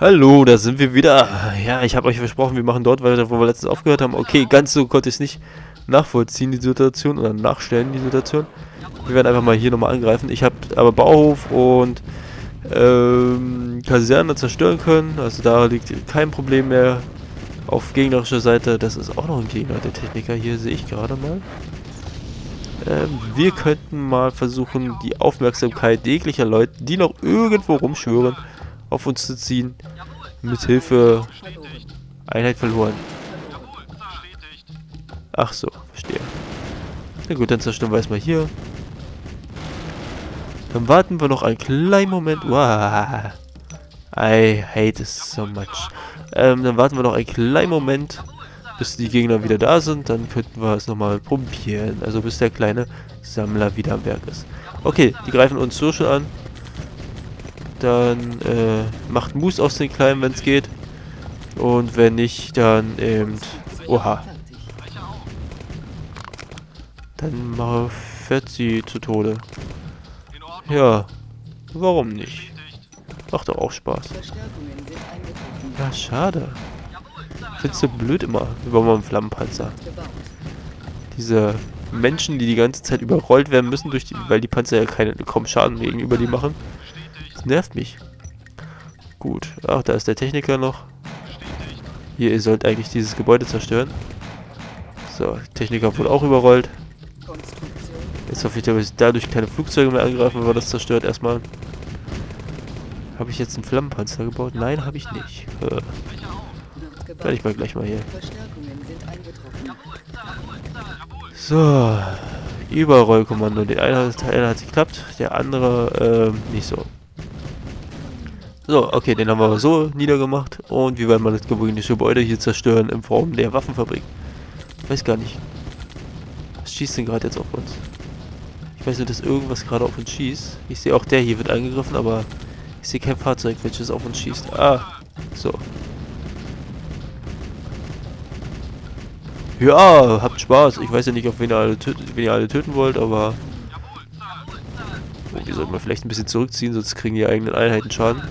Hallo, da sind wir wieder. Ja, ich habe euch versprochen, wir machen dort weiter, wo wir letztens aufgehört haben. Okay, ganz so konnte ich es nicht nachvollziehen, die Situation, oder nachstellen, die Situation. Wir werden einfach mal hier nochmal angreifen. Ich habe aber Bauhof und ähm, Kaserne zerstören können. Also da liegt kein Problem mehr auf gegnerischer Seite. Das ist auch noch ein Gegner, der Techniker. Hier sehe ich gerade mal. Ähm, wir könnten mal versuchen, die Aufmerksamkeit jeglicher Leute, die noch irgendwo rumschwören, auf uns zu ziehen. Mithilfe Einheit verloren. Ach so, verstehe. Na gut, dann zerstören wir erstmal hier. Dann warten wir noch einen kleinen Moment. Wow. I hate it so much. Ähm, dann warten wir noch einen kleinen Moment, bis die Gegner wieder da sind. Dann könnten wir es nochmal probieren. Also bis der kleine Sammler wieder am Werk ist. Okay, die greifen uns so schon an. Dann äh, macht Moose aus den Kleinen, wenn es geht. Und wenn nicht, dann eben... Oha. Dann fährt sie zu Tode. Ja, warum nicht? Macht doch auch Spaß. Ja, schade. Findest du blöd immer über meinen Flammenpanzer. Diese Menschen, die die ganze Zeit überrollt werden müssen, durch die, weil die Panzer ja keine, kaum Schaden gegenüber die machen. Das nervt mich. Gut. Ach, da ist der Techniker noch. Hier, ihr sollt eigentlich dieses Gebäude zerstören. So, Techniker wurde auch überrollt. Jetzt hoffe ich, dass ich dadurch keine Flugzeuge mehr angreifen, weil das zerstört erstmal. Habe ich jetzt einen Flammenpanzer gebaut? Nein, habe ich nicht. Äh. Werde ich mal gleich mal hier. So. Überrollkommando. Der eine, der hat geklappt, der andere äh, nicht so. So, okay, den haben wir so niedergemacht. Und wir werden mal das gewöhnliche Gebäude hier zerstören in Form der Waffenfabrik. Weiß gar nicht. Was schießt denn gerade jetzt auf uns? Ich weiß nur, dass irgendwas gerade auf uns schießt. Ich sehe auch, der hier wird angegriffen, aber ich sehe kein Fahrzeug, welches auf uns schießt. Ah, so. Ja, habt Spaß. Ich weiß ja nicht, auf wen ihr alle, wen ihr alle töten wollt, aber... Oh, wir sollten mal vielleicht ein bisschen zurückziehen, sonst kriegen die eigenen Einheiten Schaden.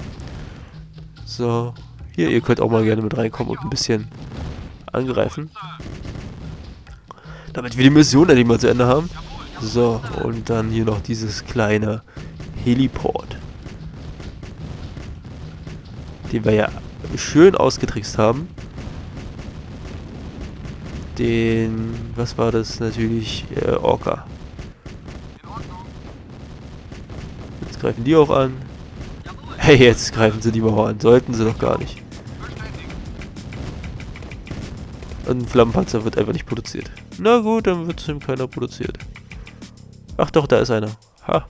So. Hier, ihr könnt auch mal gerne mit reinkommen und ein bisschen angreifen. Damit wir die Mission endlich mal zu Ende haben. So, und dann hier noch dieses kleine Heliport. Den wir ja schön ausgetrickst haben den, was war das, natürlich äh, Orca. Jetzt greifen die auch an. Hey, jetzt greifen sie die mal an. Sollten sie doch gar nicht. Ein Flammenpanzer wird einfach nicht produziert. Na gut, dann wird es ihm keiner produziert. Ach doch, da ist einer. Ha.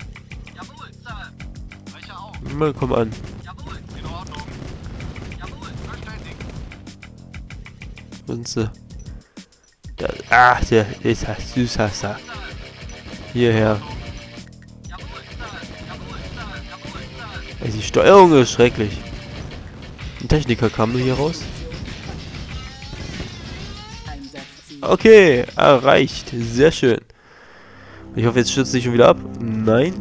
Mal komm an. Sie? Da, ach, der ist Süßhasser. Hierher. Steuerung ist schrecklich. Ein Techniker kam nur hier raus. Okay, erreicht. Sehr schön. Ich hoffe, jetzt stürzt sich schon wieder ab. Nein.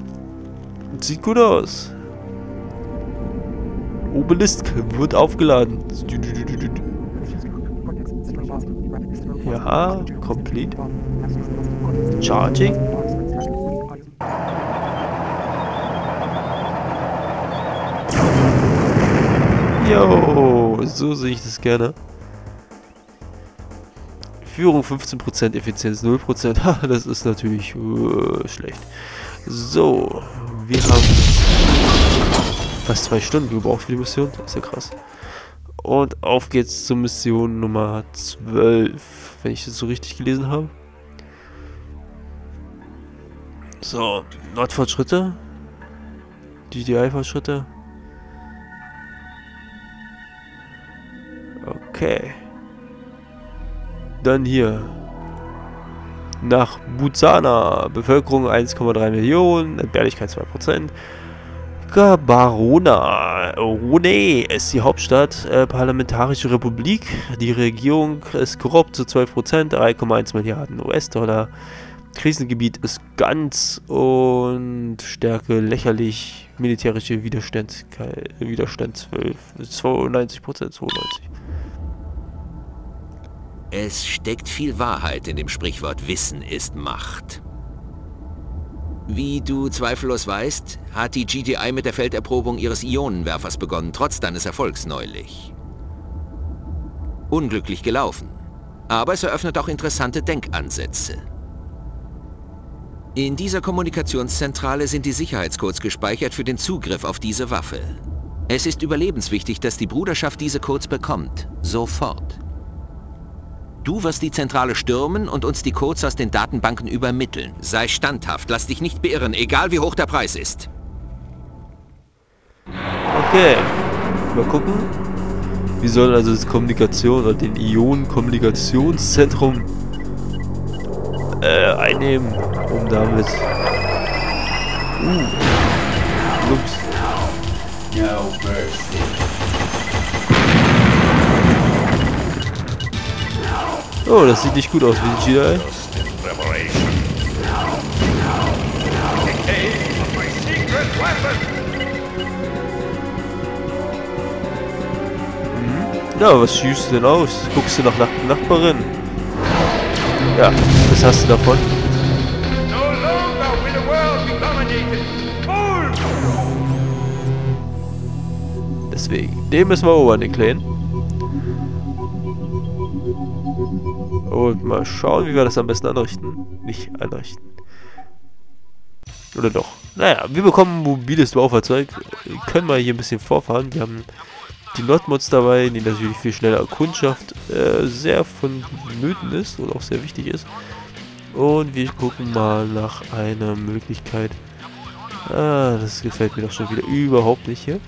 Sieht gut aus. Obelisk wird aufgeladen. Ja, complete. Charging. Jo, so sehe ich das gerne. Führung 15%, Effizienz 0%. Ha, das ist natürlich uh, schlecht. So, wir haben fast zwei Stunden gebraucht für die Mission. Das ist ja krass. Und auf geht's zur Mission Nummer 12, wenn ich das so richtig gelesen habe. So, Nordfortschritte. GDI-Fortschritte. Okay. Dann hier. Nach Buzana. Bevölkerung 1,3 Millionen. Entbehrlichkeit 2%. Gabarona. Rune ist die Hauptstadt, äh, Parlamentarische Republik. Die Regierung ist korrupt zu 12%, 3,1 Milliarden US-Dollar. Krisengebiet ist ganz und Stärke lächerlich. Militärische Widerstand, Widerstand 12, 92 Prozent, 92. Es steckt viel Wahrheit in dem Sprichwort Wissen ist Macht. Wie du zweifellos weißt, hat die GDI mit der Felderprobung ihres Ionenwerfers begonnen, trotz deines Erfolgs neulich. Unglücklich gelaufen. Aber es eröffnet auch interessante Denkansätze. In dieser Kommunikationszentrale sind die Sicherheitscodes gespeichert für den Zugriff auf diese Waffe. Es ist überlebenswichtig, dass die Bruderschaft diese Codes bekommt. Sofort. Du wirst die Zentrale stürmen und uns die Codes aus den Datenbanken übermitteln. Sei standhaft, lass dich nicht beirren, egal wie hoch der Preis ist. Okay. Mal gucken. Wir sollen also das Kommunikation oder den Ionen-Kommunikationszentrum äh, einnehmen, um damit. Uh. Ups. No mercy. Oh, das sieht nicht gut aus wie ein GI. Mhm. Ja, was schießt du denn aus? Guckst du nach Nach Nachbarin? Ja, was hast du davon? Deswegen, den müssen wir erobern, den Kleinen. Und mal schauen, wie wir das am besten anrichten. Nicht einrichten. Oder doch. Naja, wir bekommen ein mobiles Baufahrzeug. Wir können mal hier ein bisschen vorfahren. Wir haben die Nordmods dabei, die natürlich viel schneller Kundschaft äh, sehr vonnöten ist und auch sehr wichtig ist. Und wir gucken mal nach einer Möglichkeit. Ah, das gefällt mir doch schon wieder überhaupt nicht hier.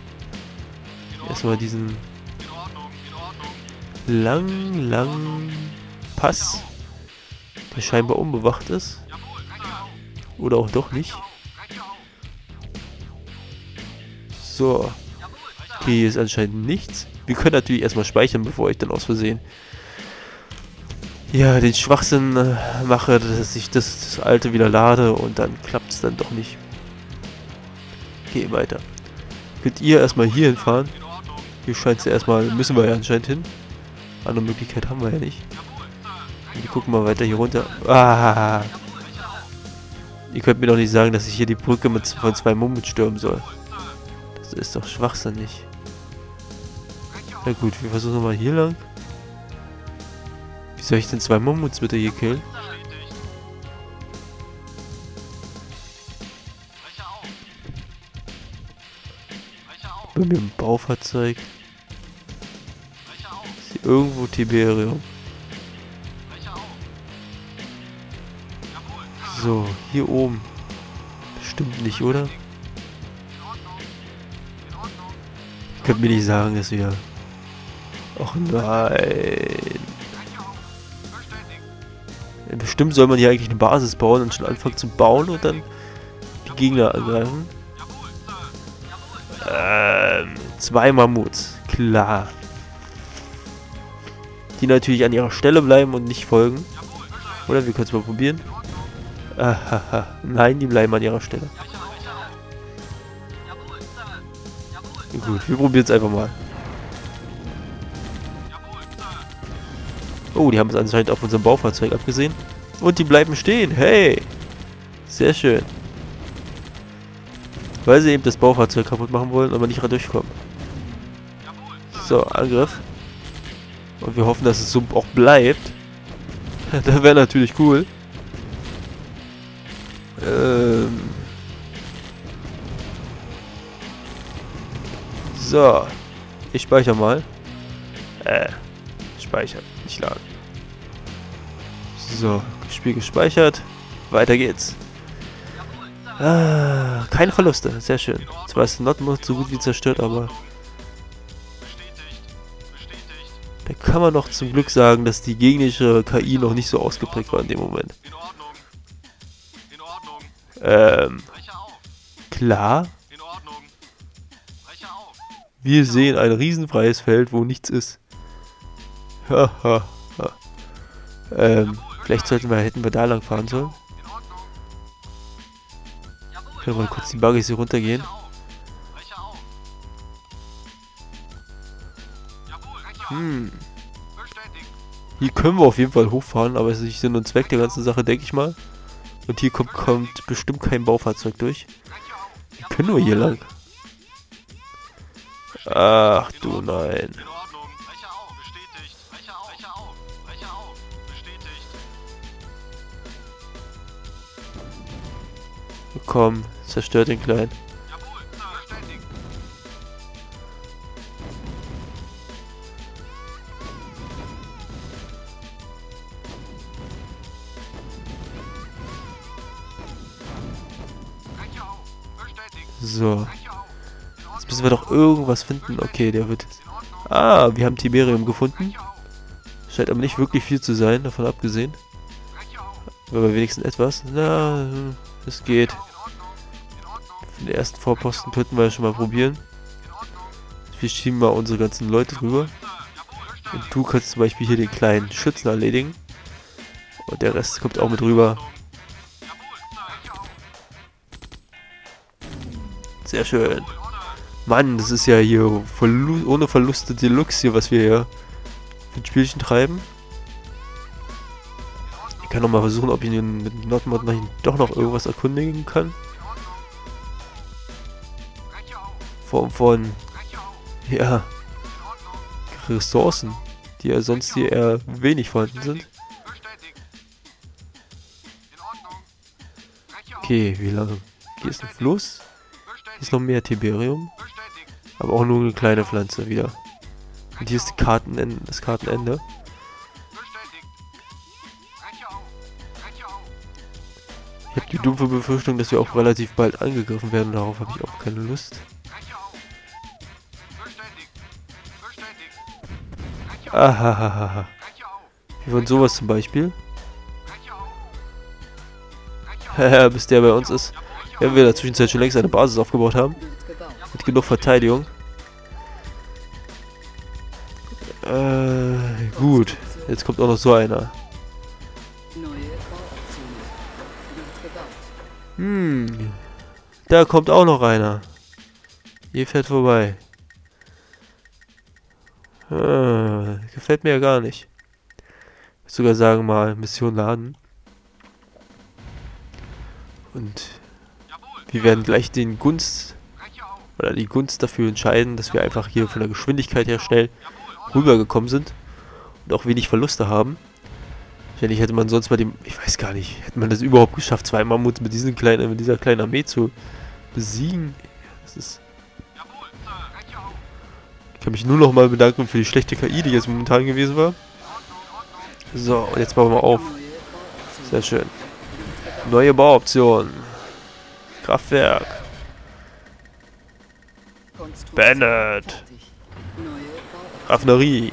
Erstmal diesen lang, lang Pass, der scheinbar unbewacht ist. Oder auch doch nicht. So. Okay, hier ist anscheinend nichts. Wir können natürlich erstmal speichern, bevor ich dann aus Versehen ja, den Schwachsinn äh, mache, dass ich das, das alte wieder lade und dann klappt es dann doch nicht. Okay, weiter. Könnt ihr erstmal hier hinfahren? Hier scheint es erstmal, müssen wir ja anscheinend hin. Andere Möglichkeit haben wir ja nicht. Wir gucken mal weiter hier runter. Ah. Ihr könnt mir doch nicht sagen, dass ich hier die Brücke mit, von zwei Mummen stürmen soll. Das ist doch schwachsinnig. Na gut, wir versuchen mal hier lang. Wie soll ich denn zwei Mummuts bitte hier killen? Bei mir im Baufahrzeug. Ist hier irgendwo Tiberium? So, hier oben. Bestimmt nicht, oder? Ich könnte mir nicht sagen, dass wir... Ach nein. Bestimmt soll man hier eigentlich eine Basis bauen und schon anfangen zu bauen und dann die Gegner angreifen. Ähm, zwei Mammuts. Klar. Die natürlich an ihrer Stelle bleiben und nicht folgen. Oder wir können es mal probieren. Nein, die bleiben an ihrer Stelle. Gut, wir probieren es einfach mal. Oh, die haben es anscheinend auf unserem Baufahrzeug abgesehen. Und die bleiben stehen. Hey! Sehr schön. Weil sie eben das Baufahrzeug kaputt machen wollen, aber nicht durchkommen. So, Angriff. Und wir hoffen, dass es so auch bleibt. das wäre natürlich cool. Ähm so. Ich speichere mal. Äh. Speichern. Nicht laden. So. Spiel gespeichert. Weiter geht's. Ah, keine Verluste. Sehr schön. Zwar ist Notmod so gut wie zerstört, aber... Da kann man noch zum Glück sagen, dass die gegnerische KI noch nicht so ausgeprägt war in dem Moment. Ähm, klar. Wir sehen ein riesenfreies Feld, wo nichts ist. ähm, vielleicht sollten wir, hätten wir da lang fahren sollen. Ich kann mal kurz die Buggies hier runtergehen. Hm. Hier können wir auf jeden Fall hochfahren, aber es ist nicht Sinn und Zweck der ganzen Sache, denke ich mal. Und hier kommt, kommt bestimmt kein Baufahrzeug durch. Wir können nur hier lang. Ach du nein. Komm, zerstört den Kleinen. So. Jetzt müssen wir doch irgendwas finden. Okay, der wird... Ah, wir haben Tiberium gefunden. Scheint aber nicht wirklich viel zu sein, davon abgesehen. Aber wenigstens etwas. Na, es geht. Den ersten Vorposten könnten wir ja schon mal probieren. Wir schieben mal unsere ganzen Leute rüber. Und du kannst zum Beispiel hier den kleinen Schützen erledigen. Und der Rest kommt auch mit rüber. Sehr schön. Mann, das ist ja hier Verlu ohne Verluste Deluxe hier, was wir hier mit Spielchen treiben. Ich kann noch mal versuchen, ob ich mit Nordmod doch noch irgendwas erkundigen kann. Form von, ja, Ressourcen, die ja sonst hier eher wenig vorhanden sind. Okay, wie lange? Hier ist ein Fluss ist noch mehr Tiberium. Aber auch nur eine kleine Pflanze wieder. Und hier ist Kartenende, das Kartenende. Ich habe die dumpfe Befürchtung, dass wir auch relativ bald angegriffen werden. Darauf habe ich auch keine Lust. Ahahaha. Wie von sowas zum Beispiel. bis der bei uns ist. Wenn wir in der Zwischenzeit schon längst eine Basis aufgebaut haben. Mit genug Verteidigung. Äh, gut. Jetzt kommt auch noch so einer. Hm. Da kommt auch noch einer. Hier fährt vorbei. Ah, gefällt mir ja gar nicht. Ich sogar sagen mal, Mission laden. Und wir werden gleich den Gunst oder die Gunst dafür entscheiden, dass wir einfach hier von der Geschwindigkeit her schnell rübergekommen sind und auch wenig Verluste haben. Wahrscheinlich hätte man sonst bei dem, ich weiß gar nicht, hätte man das überhaupt geschafft, zwei Mammuts mit, diesen kleinen, mit dieser kleinen Armee zu besiegen. Das ist... Ich kann mich nur noch mal bedanken für die schlechte KI, die jetzt momentan gewesen war. So, und jetzt bauen wir auf. Sehr schön. Neue Bauoptionen. Kraftwerk. Bennett. Raffinerie.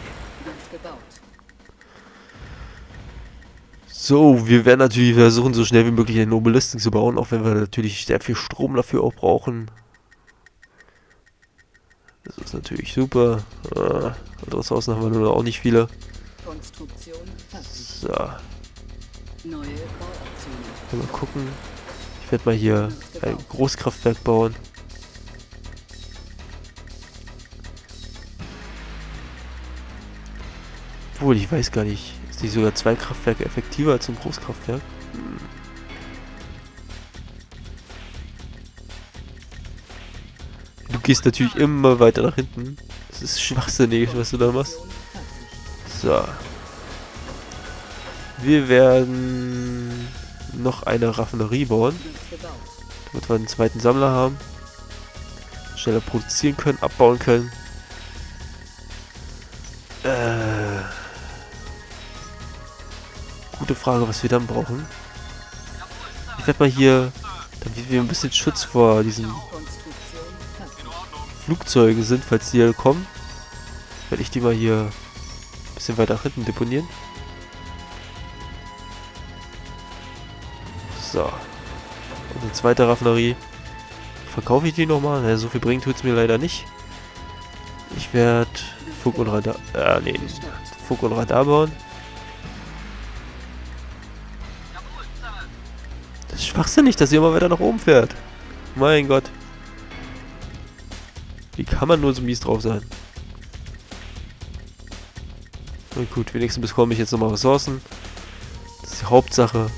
So, wir werden natürlich versuchen, so schnell wie möglich einen Obelisken zu bauen, auch wenn wir natürlich sehr viel Strom dafür auch brauchen. Das ist natürlich super. Äh, Ressourcen haben wir nur auch nicht viele. So. Mal gucken. Ich werde mal hier ein Großkraftwerk bauen. Obwohl, ich weiß gar nicht. Ist nicht sogar zwei Kraftwerke effektiver als ein Großkraftwerk? Du gehst natürlich immer weiter nach hinten. Das ist schwachsinnig, was du da machst. So. Wir werden noch eine Raffinerie bauen. Damit wir einen zweiten Sammler haben. Schneller produzieren können, abbauen können. Äh, gute Frage, was wir dann brauchen. Ich werde mal hier, damit wir ein bisschen Schutz vor diesen Flugzeugen sind, falls die hier kommen, werde ich die mal hier ein bisschen weiter hinten deponieren. So. Zweite Raffinerie. Verkaufe ich die nochmal? Naja, so viel bringen es mir leider nicht. Ich werde Fug und Radar... Äh, nee. Fug und Radar bauen. Das ist schwachsinnig, dass sie immer weiter nach oben fährt. Mein Gott. Wie kann man nur so mies drauf sein? Na gut, wenigstens bekomme ich jetzt nochmal Ressourcen. Das ist die Hauptsache.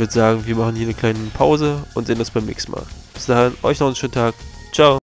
Würde sagen, wir machen hier eine kleine Pause und sehen uns beim nächsten Mal. Bis dahin, euch noch einen schönen Tag. Ciao.